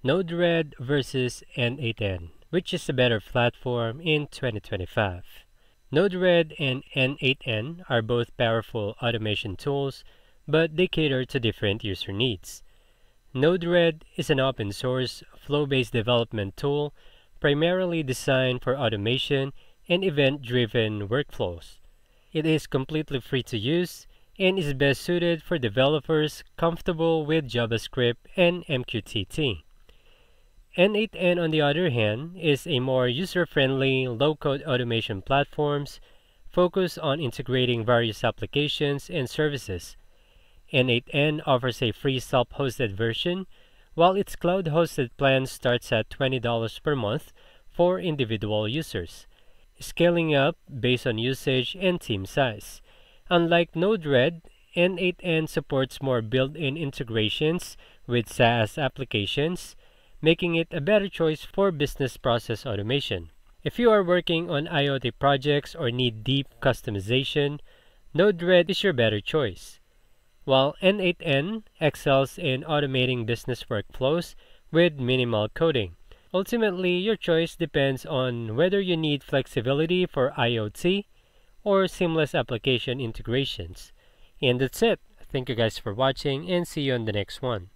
Node-RED versus N8N, which is a better platform in 2025. Node-RED and N8N are both powerful automation tools, but they cater to different user needs. Node-RED is an open source, flow-based development tool primarily designed for automation and event-driven workflows. It is completely free to use and is best suited for developers comfortable with JavaScript and MQTT. N8N, on the other hand, is a more user-friendly, low-code automation platforms focused on integrating various applications and services. N8N offers a free self-hosted version, while its cloud-hosted plan starts at $20 per month for individual users, scaling up based on usage and team size. Unlike Node-RED, N8N supports more built-in integrations with SaaS applications, making it a better choice for business process automation. If you are working on IoT projects or need deep customization, Node-RED is your better choice. While N8N excels in automating business workflows with minimal coding. Ultimately, your choice depends on whether you need flexibility for IoT or seamless application integrations. And that's it. Thank you guys for watching and see you on the next one.